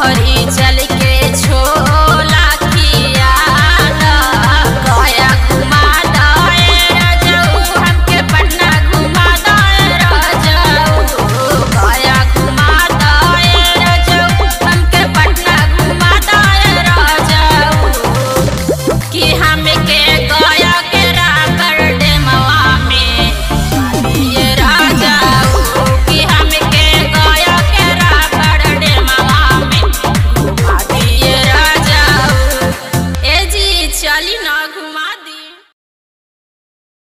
हरी चल